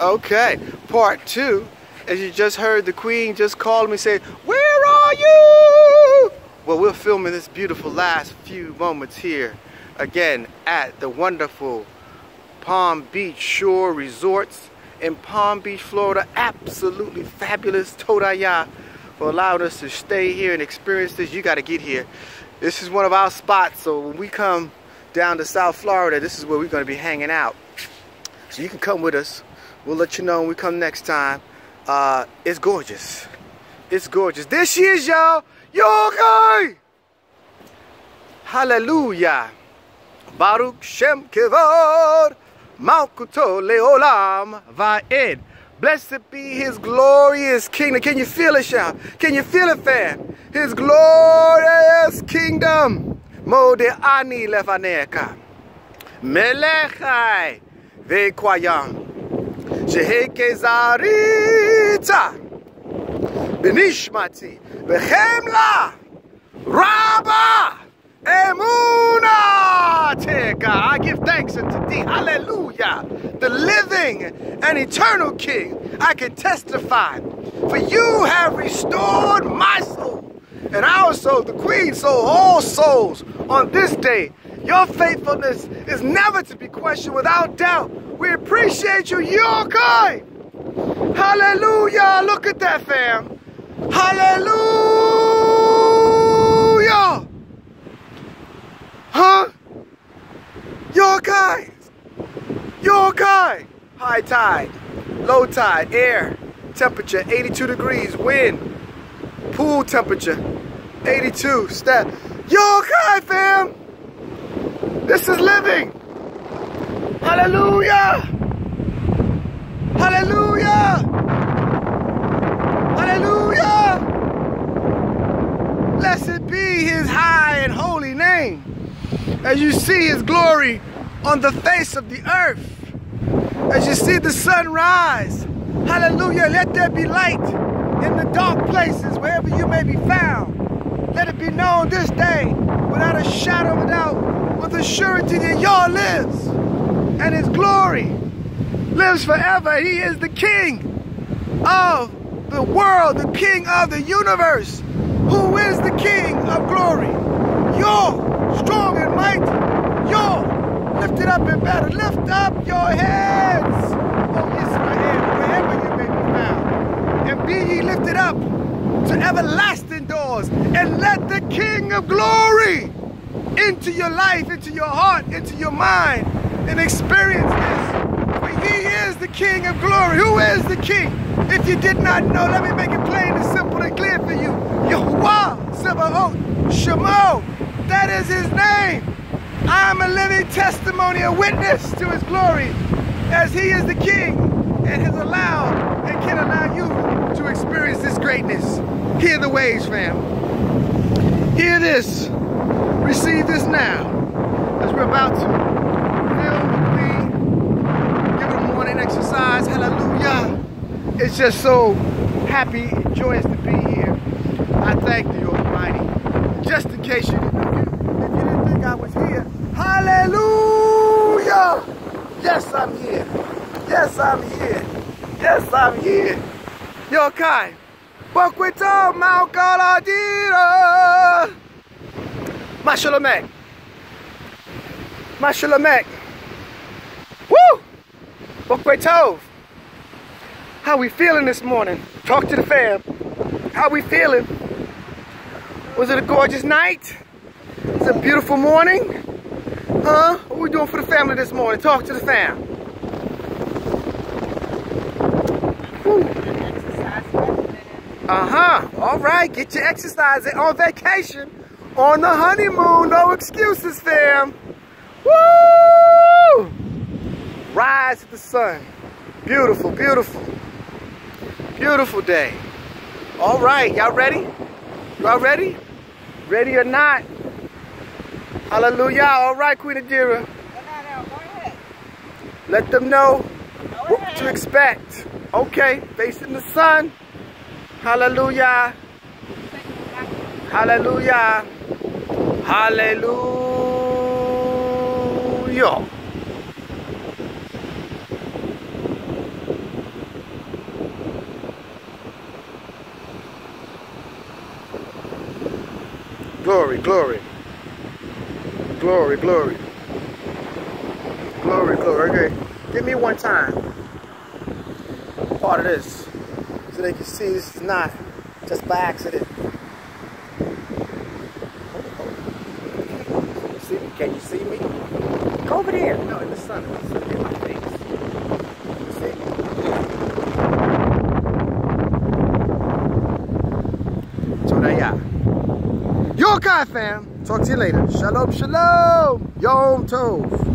Okay, part two. As you just heard, the Queen just called me say, Where are you? Well, we're filming this beautiful last few moments here again at the wonderful Palm Beach Shore Resorts in Palm Beach, Florida. Absolutely fabulous. Todaya for allowing us to stay here and experience this. You got to get here. This is one of our spots, so when we come down to South Florida, this is where we're going to be hanging out. So you can come with us. We'll let you know when we come next time. Uh, it's gorgeous. It's gorgeous. This is y'all. Yah Khai! Hallelujah. Baruch Shem Kevod. Malkuto Leolam Va'ed. Blessed be his glorious kingdom. Can you feel it, y'all? Can you feel it, fam? His glorious kingdom. Mode ani lefaneka. Melechai ve'kwayam. Zarita. Benishmati. Behemla. Rabba. Emuna teka. I give thanks unto thee. Hallelujah. The living and eternal King. I can testify. For you have restored my soul and our soul, the Queen soul, all souls on this day. Your faithfulness is never to be questioned without doubt. We appreciate you. You're. Hallelujah. Look at that, fam. Hallelujah. Huh? Your guys. Your guy. High tide, low tide, air, temperature 82 degrees, wind, pool temperature 82, step. Your guy, fam. This is living. Hallelujah. Hallelujah. Hallelujah. Blessed be his high and holy name as you see his glory on the face of the earth. As you see the sun rise, hallelujah, let there be light in the dark places wherever you may be found. Let it be known this day without a shadow of a doubt, with the surety that Yah lives and his glory lives forever. He is the king of the world, the king of the universe. Who is the king of glory? You're strong and mighty. You're lifted up in battle. Lift up your heads, O Israel, wherever you may be found. And be ye lifted up to everlasting doors. And let the King of glory into your life, into your heart, into your mind, and experience this. For he is the King of glory. Who is the King? If you did not know, let me make it plain and simple and clear for you. Yahuwah, Sebaot, Shemo, that is his name. I'm a living testimony, a witness to his glory, as he is the king and has allowed and can allow you to experience this greatness. Hear the waves, fam. Hear this. Receive this now, as we're about to fill the queen, give it a morning exercise. Hallelujah. It's just so happy and joyous to be here. I thank the Almighty. Just in case you didn't know, if you didn't think I was here, hallelujah! Yes, I'm here. Yes, I'm here. Yes, I'm here. Yah Khai. Bokwito Maukaladira. Mashalamek. Mashalamek. Woo! Bokwito. How we feeling this morning? Talk to the fam. How we feeling? Was it a gorgeous night? It's a beautiful morning. Huh? What we doing for the family this morning? Talk to the fam. Uh-huh. All right. Get your exercise on vacation. On the honeymoon. No excuses, fam. Woo! Of the sun. Beautiful, beautiful. Beautiful day. All right. Y'all ready? Y'all ready? Ready or not? Hallelujah. All right, Queen Adirah. Let them know what to expect. Okay, facing the sun. Hallelujah. Hallelujah. Hallelujah. Glory, glory. Glory, glory. Glory, glory. Okay. Give me one time. Part of this. So they can see this is not just by accident. See, me? can you see me? Go over there. No, in the sun. In my face. See? So there ya. Yo, fam. Talk to you later. Shalom, shalom. Yom Tov.